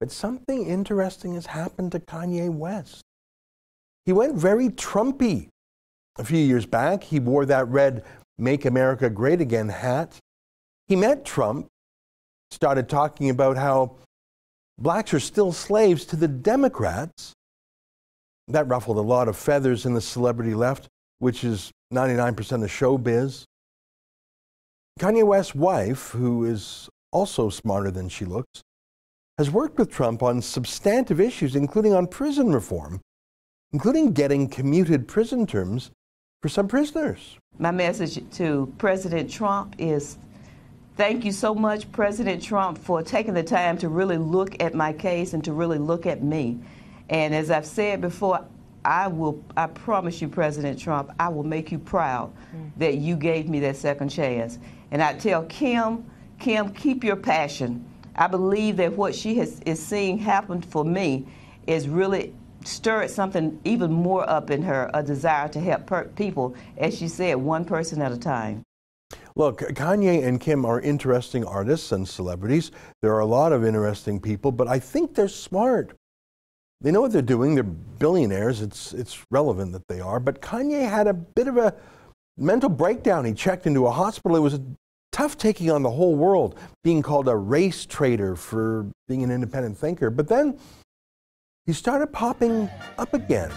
But something interesting has happened to Kanye West. He went very Trumpy a few years back. He wore that red Make America Great Again hat. He met Trump, started talking about how blacks are still slaves to the Democrats. That ruffled a lot of feathers in the celebrity left, which is 99% of showbiz. Kanye West's wife, who is also smarter than she looks, has worked with Trump on substantive issues, including on prison reform, including getting commuted prison terms for some prisoners. My message to President Trump is thank you so much, President Trump, for taking the time to really look at my case and to really look at me. And as I've said before, I will, I promise you, President Trump, I will make you proud mm. that you gave me that second chance. And I tell Kim, Kim, keep your passion. I believe that what she has, is seeing happen for me is really stirred something even more up in her, a desire to help people, as she said, one person at a time. Look, Kanye and Kim are interesting artists and celebrities. There are a lot of interesting people, but I think they're smart. They know what they're doing. They're billionaires. It's, it's relevant that they are. But Kanye had a bit of a mental breakdown. He checked into a hospital. It was tough taking on the whole world, being called a race traitor for being an independent thinker. But then he started popping up again,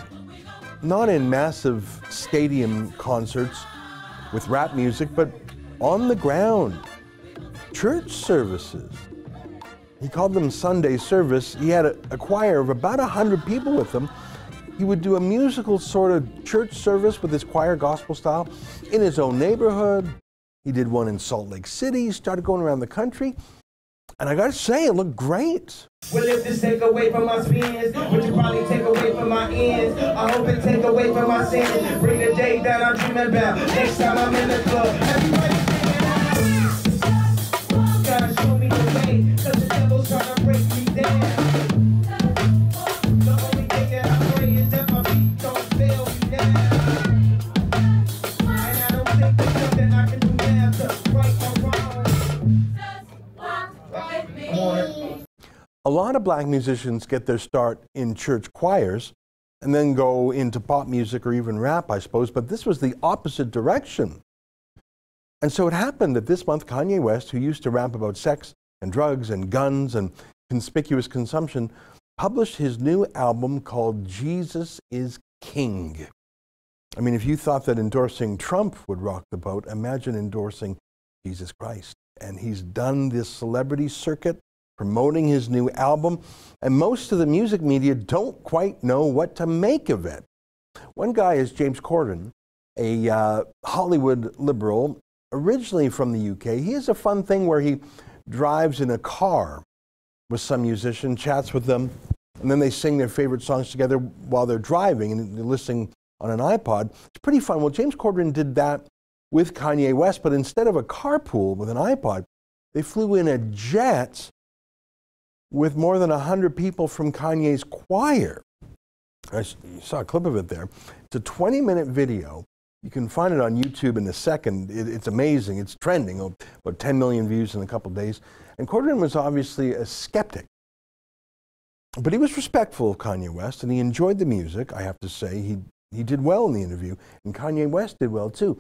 not in massive stadium concerts with rap music, but on the ground, church services. He called them Sunday service. He had a, a choir of about 100 people with him. He would do a musical sort of church service with his choir gospel style in his own neighborhood. He did one in Salt Lake City, started going around the country. And I gotta say, it looked great. Well, if this take away from my spins, would you probably take away from my ends? I hope it take away from my sins. Bring the day that I'm dreaming about. Next time I'm in the club, lot of black musicians get their start in church choirs and then go into pop music or even rap, I suppose, but this was the opposite direction. And so it happened that this month, Kanye West, who used to rap about sex and drugs and guns and conspicuous consumption, published his new album called Jesus is King. I mean, if you thought that endorsing Trump would rock the boat, imagine endorsing Jesus Christ. And he's done this celebrity circuit promoting his new album, and most of the music media don't quite know what to make of it. One guy is James Corden, a uh, Hollywood liberal, originally from the UK. He has a fun thing where he drives in a car with some musician, chats with them, and then they sing their favorite songs together while they're driving and they're listening on an iPod. It's pretty fun. Well, James Corden did that with Kanye West, but instead of a carpool with an iPod, they flew in a jet with more than 100 people from Kanye's choir. I saw a clip of it there. It's a 20 minute video. You can find it on YouTube in a second. It, it's amazing. It's trending, oh, about 10 million views in a couple days. And Corden was obviously a skeptic. But he was respectful of Kanye West and he enjoyed the music. I have to say, he, he did well in the interview, and Kanye West did well too.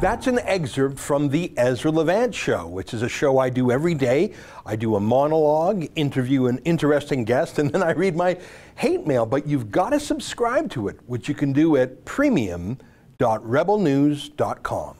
That's an excerpt from the Ezra Levant Show, which is a show I do every day. I do a monologue, interview an interesting guest, and then I read my hate mail. But you've got to subscribe to it, which you can do at premium.rebelnews.com.